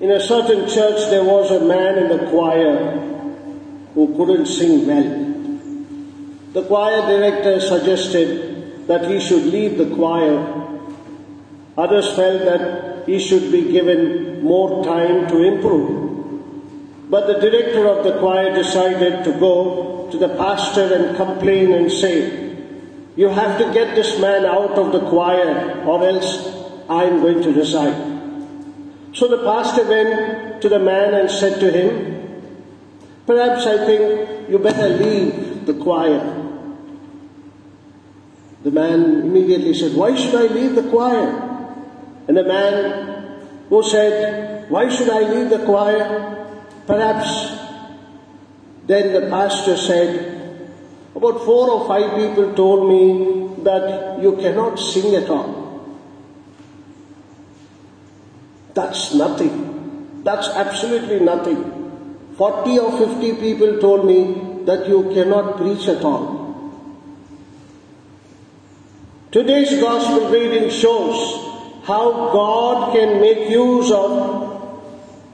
In a certain church, there was a man in the choir who couldn't sing well. The choir director suggested that he should leave the choir. Others felt that he should be given more time to improve. But the director of the choir decided to go to the pastor and complain and say, You have to get this man out of the choir, or else I'm going to resign. So the pastor went to the man and said to him, Perhaps I think you better leave the choir. The man immediately said, Why should I leave the choir? And the man who said, Why should I leave the choir? Perhaps then the pastor said, About four or five people told me that you cannot sing at all. That's nothing. That's absolutely nothing. 40 or 50 people told me that you cannot preach at all. Today's gospel reading shows how God can make use of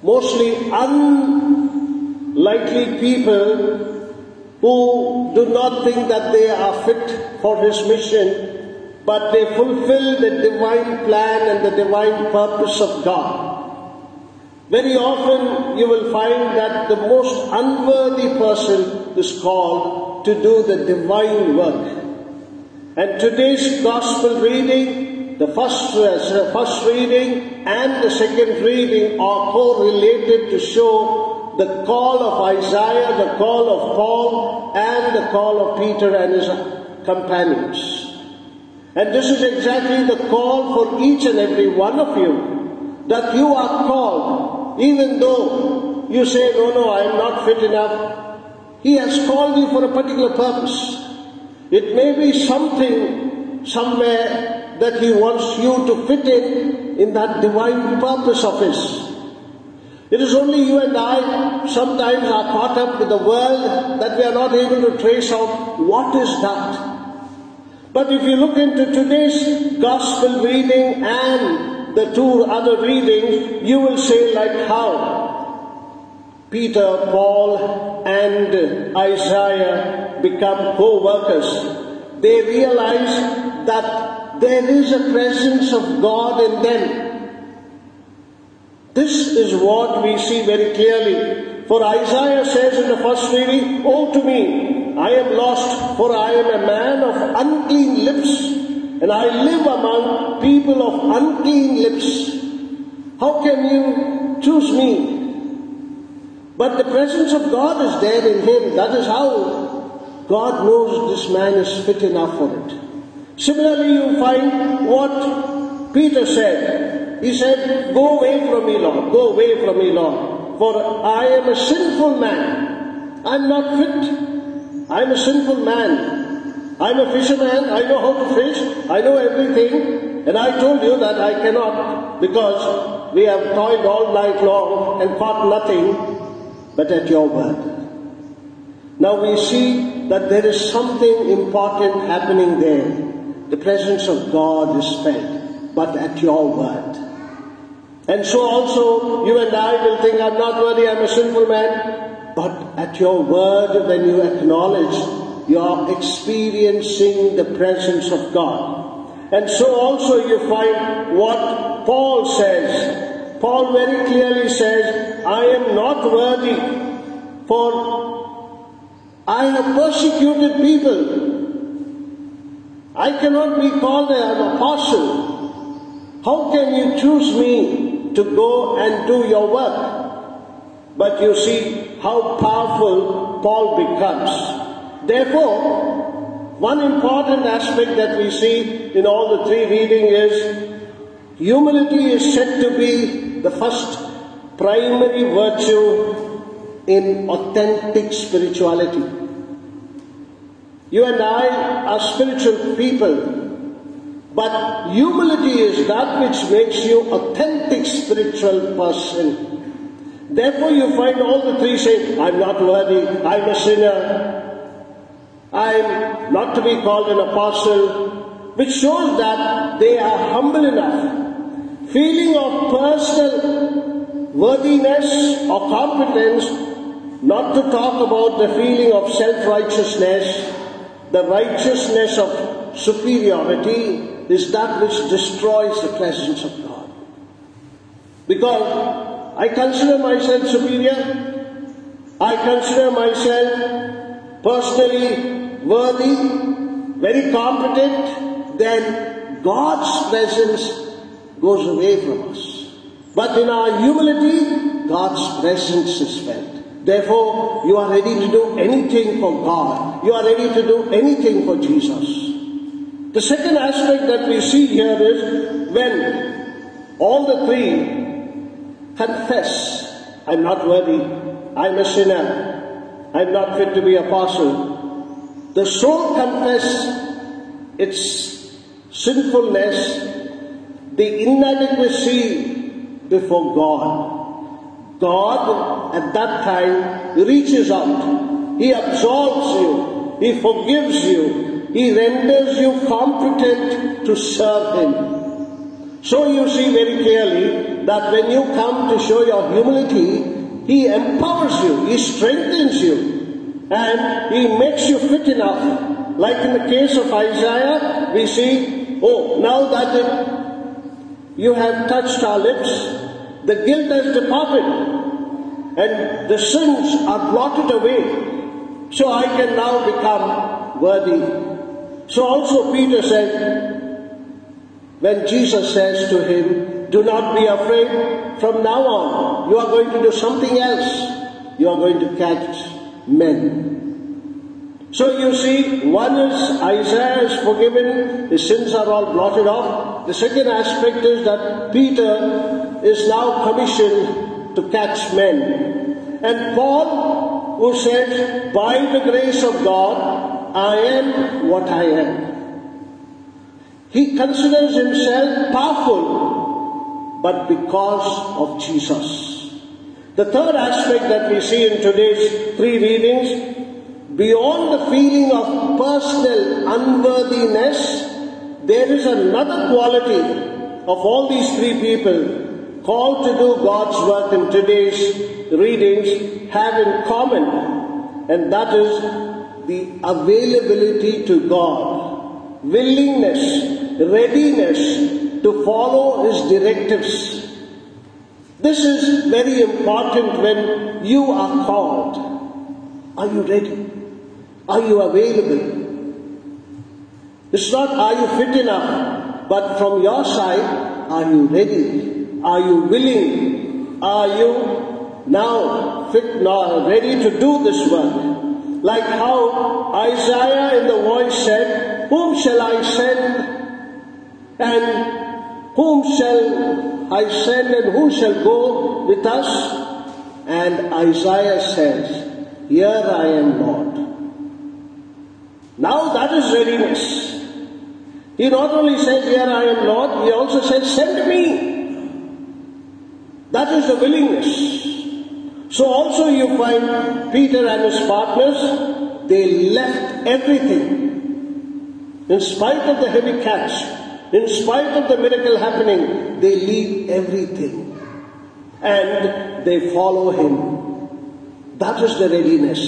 mostly unlikely people who do not think that they are fit for His mission but they fulfill the divine plan and the divine purpose of God. Very often you will find that the most unworthy person is called to do the divine work. And today's gospel reading, the first, uh, first reading and the second reading are correlated to show the call of Isaiah, the call of Paul, and the call of Peter and his companions. And this is exactly the call for each and every one of you that you are called, even though you say, No, no, I am not fit enough. He has called you for a particular purpose. It may be something somewhere that He wants you to fit in in that divine purpose of His. It is only you and I sometimes are caught up with the world that we are not able to trace out what is that. But if you look into today's gospel reading and the two other readings, you will say like how Peter, Paul, and Isaiah become co-workers. They realize that there is a presence of God in them. This is what we see very clearly. For Isaiah says in the first reading, Woe to me, I am lost, for I am a man of and I live among people of unclean lips. How can you choose me? But the presence of God is there in him. That is how God knows this man is fit enough for it. Similarly, you find what Peter said. He said, Go away from me, Lord. Go away from me, Lord. For I am a sinful man. I'm not fit. I'm a sinful man. I'm a fisherman. I know how to fish. I know everything. And I told you that I cannot because we have toiled all night long and caught nothing but at your word. Now we see that there is something important happening there. The presence of God is felt, but at your word. And so also you and I will think, I'm not worthy, I'm a sinful man. But at your word, when you acknowledge, you are experiencing the presence of God. And so also you find what Paul says. Paul very clearly says, I am not worthy, for I have persecuted people. I cannot be called an apostle. How can you choose me to go and do your work? But you see how powerful Paul becomes. Therefore, one important aspect that we see in all the three readings is humility is said to be the first primary virtue in authentic spirituality. You and I are spiritual people, but humility is that which makes you authentic spiritual person. Therefore, you find all the three saying, I'm not worthy, I'm a sinner, I'm not to be called an apostle, which shows that they are humble enough. Feeling of personal worthiness or competence, not to talk about the feeling of self-righteousness, the righteousness of superiority is that which destroys the presence of God. Because I consider myself superior, I consider myself personally worthy, very competent, then God's presence goes away from us. But in our humility, God's presence is felt. Therefore, you are ready to do anything for God. You are ready to do anything for Jesus. The second aspect that we see here is when all the three confess, I'm not worthy, I'm a sinner, I'm not fit to be apostle. The soul confess its sinfulness, the inadequacy before God. God at that time reaches out. He absolves you. He forgives you. He renders you competent to serve Him. So you see very clearly that when you come to show your humility, He empowers you, He strengthens you, and He makes you fit enough. Like in the case of Isaiah, we see, oh, now that it you have touched our lips. The guilt has departed and the sins are blotted away. So I can now become worthy. So also Peter said, when Jesus says to him, do not be afraid, from now on you are going to do something else. You are going to catch men. So you see, one is Isaiah is forgiven, his sins are all blotted off. The second aspect is that Peter is now commissioned to catch men. And Paul, who said, by the grace of God, I am what I am. He considers himself powerful, but because of Jesus. The third aspect that we see in today's three readings Beyond the feeling of personal unworthiness, there is another quality of all these three people called to do God's work in today's readings have in common, and that is the availability to God, willingness, readiness to follow His directives. This is very important when you are called. Are you ready? Are you available? It's not are you fit enough, but from your side, are you ready? Are you willing? Are you now fit, now ready to do this work? Like how Isaiah in the voice said, Whom shall I send? And whom shall I send and who shall go with us? And Isaiah says, Here I am, Lord. Now that is readiness. He not only says, Here I am Lord, he also says, Send me. That is the willingness. So also you find Peter and his partners, they left everything. In spite of the heavy catch, in spite of the miracle happening, they leave everything. And they follow him. That is the readiness.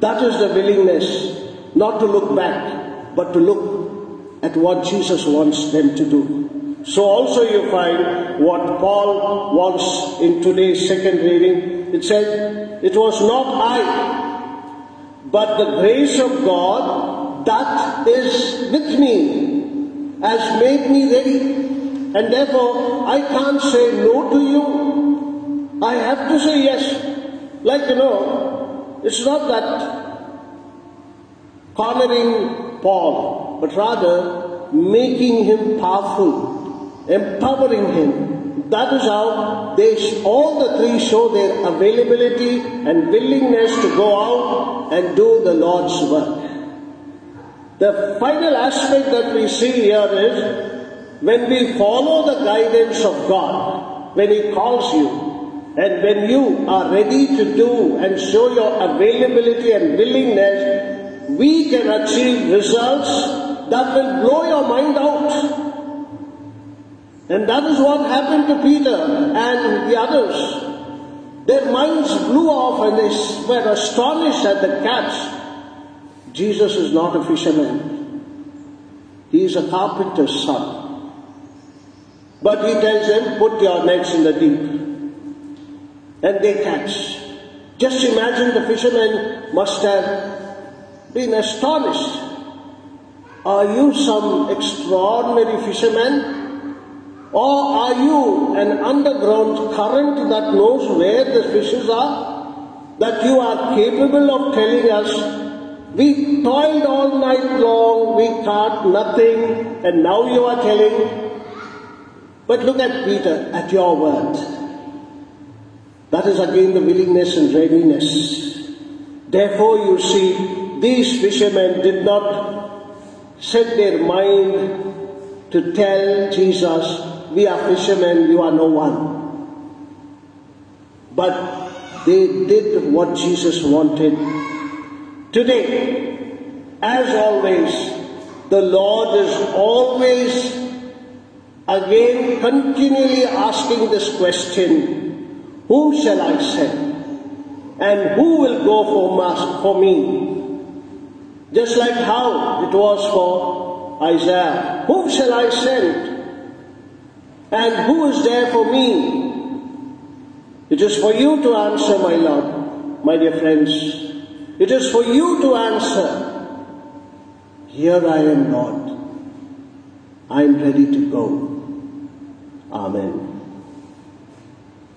That is the willingness not to look back, but to look at what Jesus wants them to do. So also you find what Paul wants in today's second reading. It says, It was not I, but the grace of God that is with me has made me ready. And therefore, I can't say no to you. I have to say yes. Like, you know, it's not that cornering Paul, but rather making him powerful, empowering him. That is how they, all the three show their availability and willingness to go out and do the Lord's work. The final aspect that we see here is when we follow the guidance of God, when He calls you, and when you are ready to do and show your availability and willingness, we can achieve results that will blow your mind out. And that is what happened to Peter and the others. Their minds blew off and they were astonished at the catch. Jesus is not a fisherman. He is a carpenter's son. But he tells them, put your nets in the deep. And they catch. Just imagine the fishermen must have been astonished. Are you some extraordinary fisherman? Or are you an underground current that knows where the fishes are? That you are capable of telling us, we toiled all night long, we caught nothing, and now you are telling. But look at Peter, at your word. That is again the willingness and readiness. Therefore, you see, these fishermen did not set their mind to tell Jesus, We are fishermen, you are no one. But they did what Jesus wanted. Today, as always, the Lord is always again continually asking this question Whom shall I send? And who will go for, for me? Just like how it was for Isaiah. Whom shall I send? And who is there for me? It is for you to answer, my Lord, my dear friends. It is for you to answer. Here I am, Lord. I am ready to go. Amen.